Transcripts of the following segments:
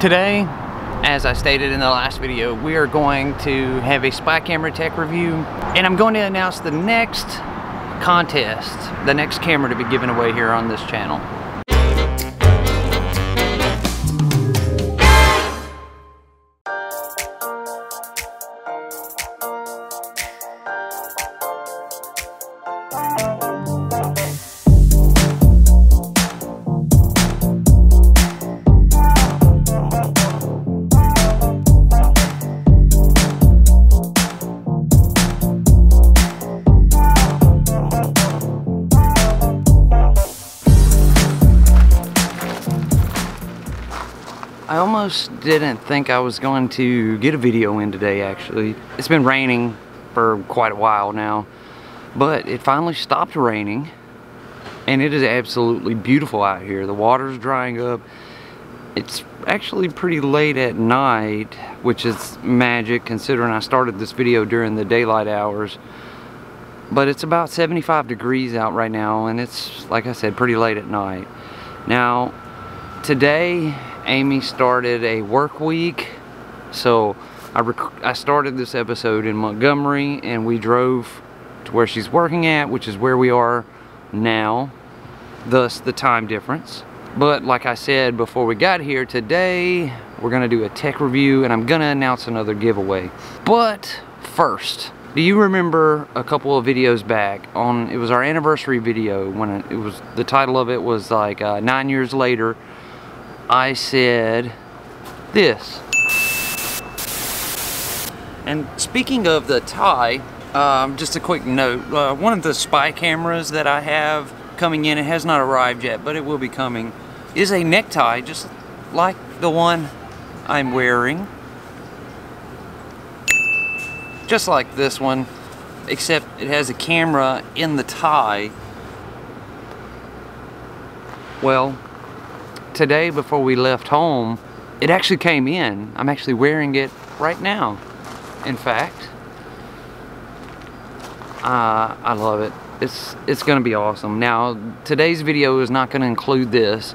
Today, as I stated in the last video, we are going to have a spy camera tech review and I'm going to announce the next contest, the next camera to be given away here on this channel. I almost didn't think I was going to get a video in today actually. It's been raining for quite a while now, but it finally stopped raining and it is absolutely beautiful out here. The water's drying up. It's actually pretty late at night, which is magic considering I started this video during the daylight hours. But it's about 75 degrees out right now and it's, like I said, pretty late at night. Now, today Amy started a work week. So I, I started this episode in Montgomery and we drove to where she's working at, which is where we are now, thus the time difference. But like I said before we got here today, we're gonna do a tech review and I'm gonna announce another giveaway. But first, do you remember a couple of videos back on, it was our anniversary video when it, was, the title of it was like uh, nine years later, I said this. And speaking of the tie, um, just a quick note, uh, one of the spy cameras that I have coming in, it has not arrived yet, but it will be coming, is a necktie, just like the one I'm wearing. Just like this one, except it has a camera in the tie. Well, today before we left home, it actually came in. I'm actually wearing it right now, in fact. Uh, I love it. It's, it's gonna be awesome. Now, today's video is not gonna include this.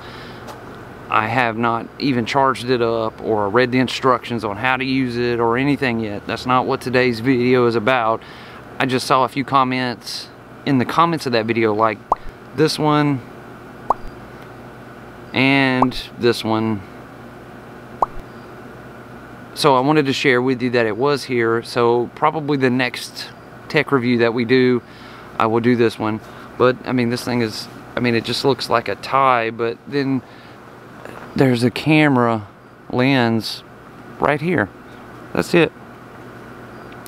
I have not even charged it up or read the instructions on how to use it or anything yet. That's not what today's video is about. I just saw a few comments in the comments of that video like this one and this one. So I wanted to share with you that it was here. So probably the next tech review that we do, I will do this one. But I mean, this thing is, I mean, it just looks like a tie, but then there's a camera lens right here. That's it.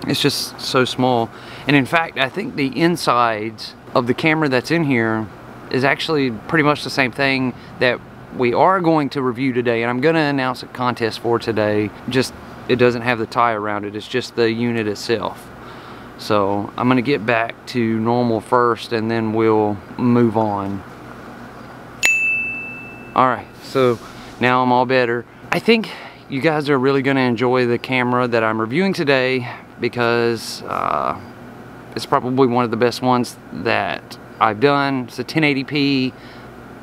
It's just so small. And in fact, I think the insides of the camera that's in here is actually pretty much the same thing that we are going to review today and I'm going to announce a contest for today. Just it doesn't have the tie around it it's just the unit itself. So I'm going to get back to normal first and then we'll move on. Alright so now I'm all better. I think you guys are really going to enjoy the camera that I'm reviewing today because uh, it's probably one of the best ones that I've done. It's a 1080p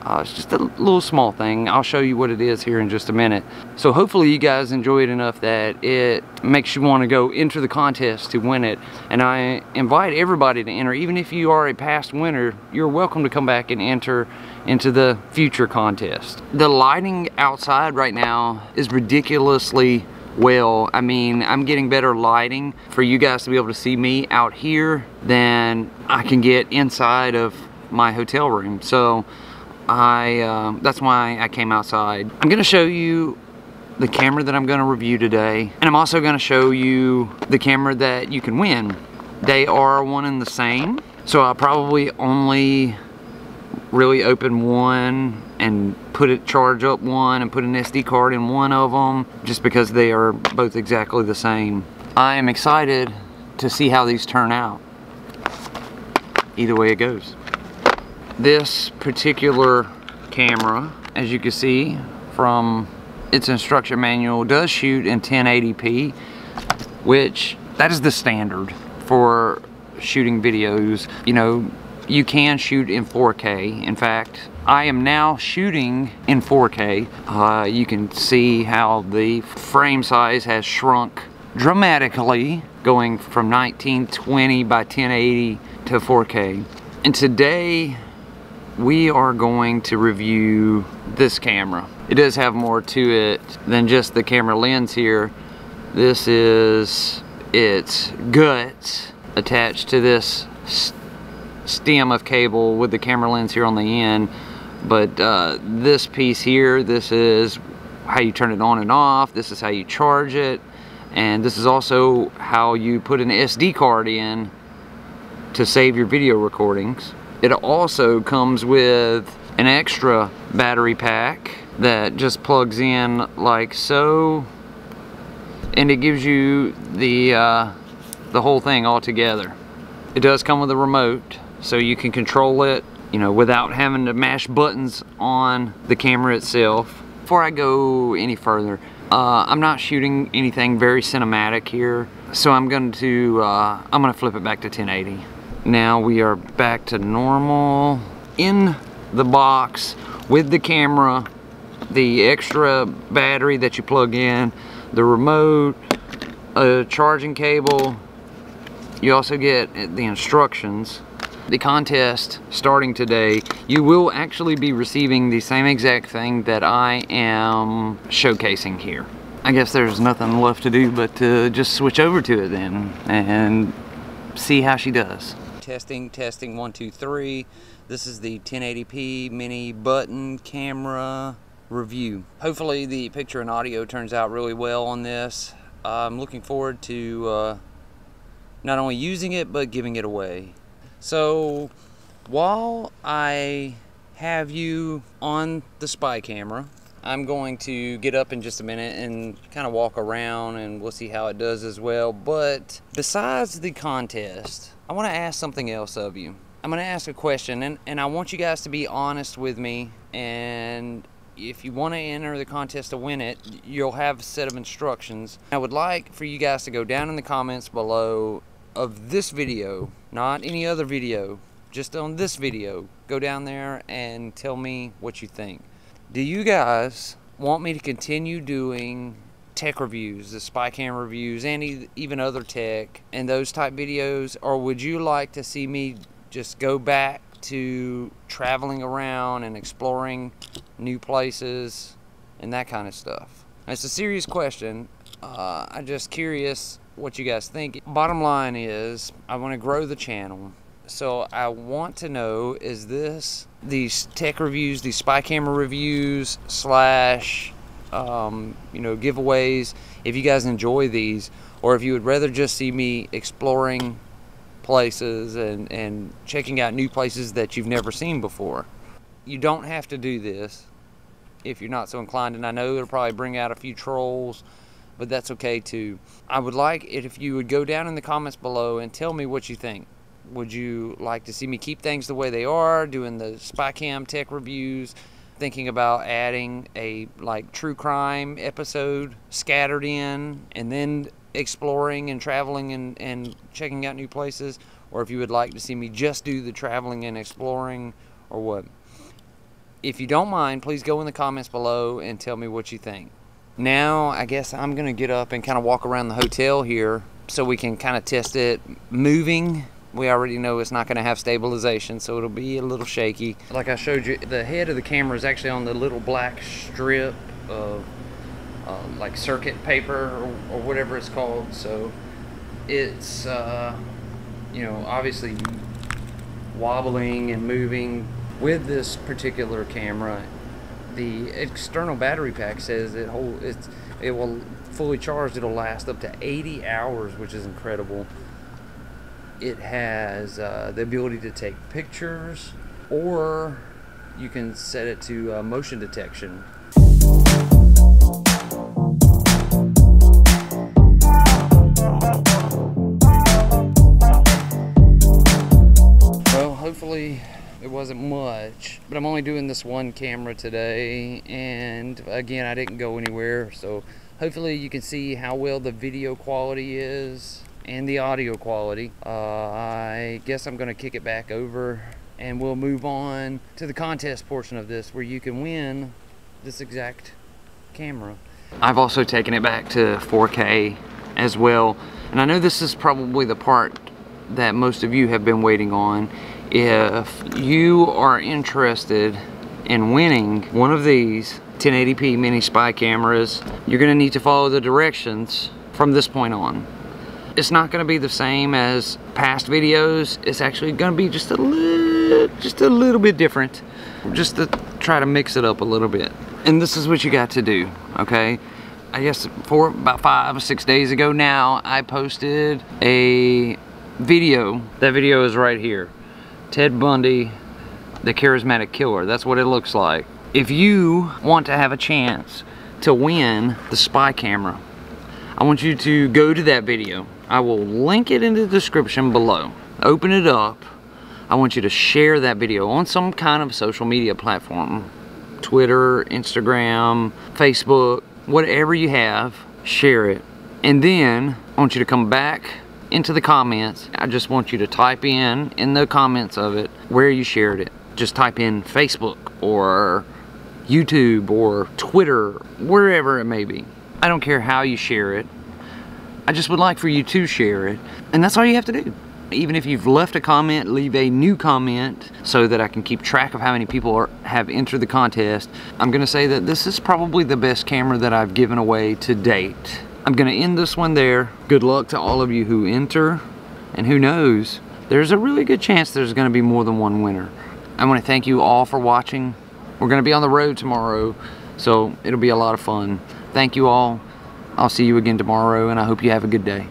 uh, it's just a little small thing. I'll show you what it is here in just a minute. So hopefully you guys enjoy it enough that it makes you want to go enter the contest to win it. And I invite everybody to enter. Even if you are a past winner, you're welcome to come back and enter into the future contest. The lighting outside right now is ridiculously well. I mean, I'm getting better lighting for you guys to be able to see me out here than I can get inside of my hotel room. So I uh, that's why I came outside. I'm gonna show you the camera that I'm gonna review today and I'm also gonna show you the camera that you can win. They are one and the same so I'll probably only really open one and put it charge up one and put an SD card in one of them just because they are both exactly the same. I am excited to see how these turn out either way it goes. This particular camera, as you can see from its instruction manual, does shoot in 1080p, which that is the standard for shooting videos. You know, you can shoot in 4K. In fact, I am now shooting in 4K. Uh, you can see how the frame size has shrunk dramatically going from 1920 by 1080 to 4K. And today we are going to review this camera. It does have more to it than just the camera lens here. This is its guts attached to this stem of cable with the camera lens here on the end. But uh, this piece here, this is how you turn it on and off. This is how you charge it. And this is also how you put an SD card in to save your video recordings. It also comes with an extra battery pack that just plugs in like so and it gives you the uh, the whole thing all together. It does come with a remote so you can control it you know without having to mash buttons on the camera itself. Before I go any further uh, I'm not shooting anything very cinematic here so I'm going to uh, I'm gonna flip it back to 1080 now we are back to normal. In the box with the camera the extra battery that you plug in the remote a charging cable. You also get the instructions. The contest starting today. You will actually be receiving the same exact thing that I am showcasing here. I guess there's nothing left to do but to just switch over to it then and see how she does testing, testing, one, two, three. This is the 1080p mini button camera review. Hopefully the picture and audio turns out really well on this. I'm looking forward to uh, not only using it, but giving it away. So while I have you on the spy camera, I'm going to get up in just a minute and kind of walk around and we'll see how it does as well. But besides the contest, I want to ask something else of you. I'm going to ask a question, and, and I want you guys to be honest with me. And if you want to enter the contest to win it, you'll have a set of instructions. I would like for you guys to go down in the comments below of this video, not any other video, just on this video. Go down there and tell me what you think. Do you guys want me to continue doing tech reviews, the spy cam reviews, and even other tech and those type videos, or would you like to see me just go back to traveling around and exploring new places and that kind of stuff? It's a serious question. Uh, I'm just curious what you guys think. Bottom line is, I want to grow the channel. So I want to know, is this these tech reviews, these spy camera reviews slash um, you know, giveaways, if you guys enjoy these, or if you would rather just see me exploring places and, and checking out new places that you've never seen before. You don't have to do this if you're not so inclined, and I know it'll probably bring out a few trolls, but that's okay too. I would like it if you would go down in the comments below and tell me what you think. Would you like to see me keep things the way they are, doing the spy cam tech reviews, thinking about adding a like true crime episode scattered in and then exploring and traveling and, and checking out new places? Or if you would like to see me just do the traveling and exploring or what? If you don't mind please go in the comments below and tell me what you think. Now I guess I'm gonna get up and kind of walk around the hotel here so we can kind of test it. Moving we already know it's not going to have stabilization so it'll be a little shaky. Like I showed you the head of the camera is actually on the little black strip of uh, like circuit paper or, or, whatever it's called so it's uh, you know obviously wobbling and moving. With this particular camera the external battery pack says it hold it's it will fully charged it'll last up to 80 hours which is incredible it has uh, the ability to take pictures or you can set it to uh, motion detection. Well, hopefully it wasn't much, but I'm only doing this one camera today, and again, I didn't go anywhere, so hopefully you can see how well the video quality is and the audio quality. Uh, I guess I'm going to kick it back over and we'll move on to the contest portion of this where you can win this exact camera. I've also taken it back to 4K as well. And I know this is probably the part that most of you have been waiting on. If you are interested in winning one of these 1080p mini spy cameras, you're gonna need to follow the directions from this point on. It's not gonna be the same as past videos. It's actually gonna be just a little, just a little bit different. Just to try to mix it up a little bit. And this is what you got to do, okay? I guess for about five or six days ago now, I posted a video. That video is right here. Ted Bundy, the charismatic killer. That's what it looks like. If you want to have a chance to win the spy camera, I want you to go to that video. I will link it in the description below. Open it up. I want you to share that video on some kind of social media platform. Twitter, Instagram, Facebook, whatever you have, share it. And then I want you to come back into the comments. I just want you to type in, in the comments of it, where you shared it. Just type in Facebook or YouTube or Twitter, wherever it may be. I don't care how you share it. I just would like for you to share it. And that's all you have to do. Even if you've left a comment, leave a new comment so that I can keep track of how many people are, have entered the contest. I'm gonna say that this is probably the best camera that I've given away to date. I'm gonna end this one there. Good luck to all of you who enter. And who knows, there's a really good chance there's gonna be more than one winner. I wanna thank you all for watching. We're gonna be on the road tomorrow, so it'll be a lot of fun. Thank you all. I'll see you again tomorrow, and I hope you have a good day.